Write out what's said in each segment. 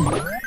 Boom.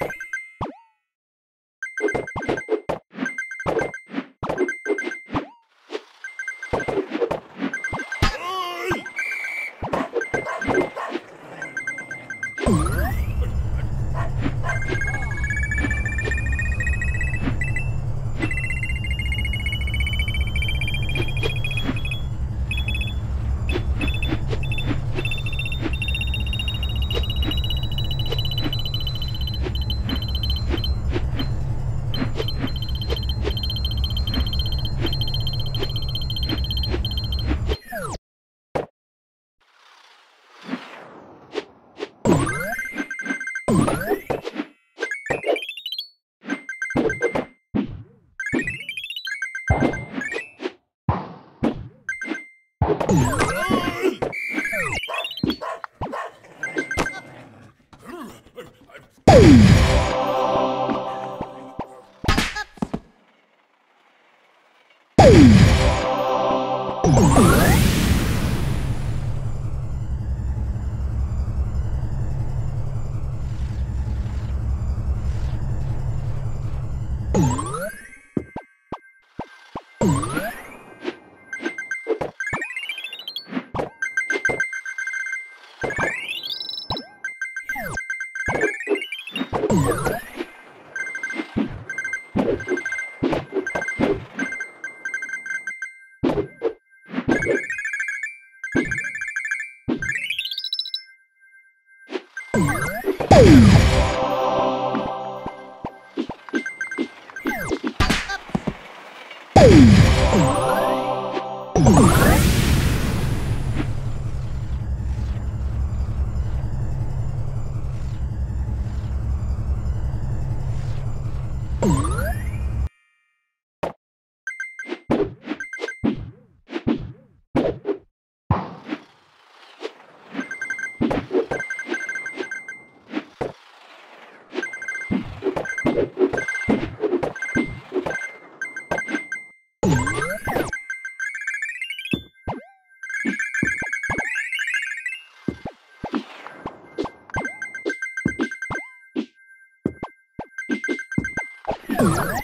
Oh!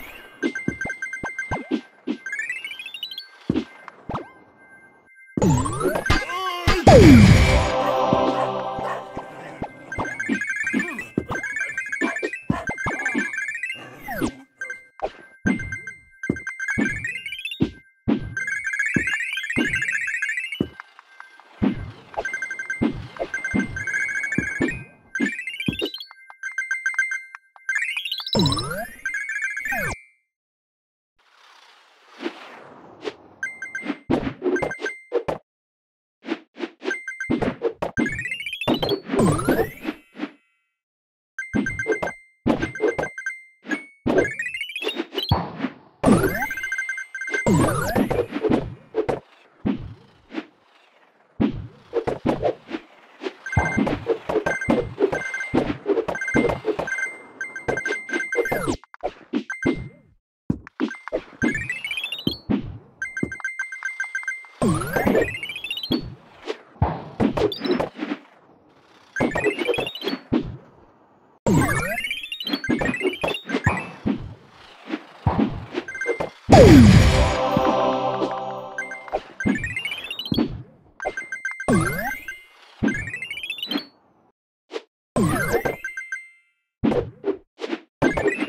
you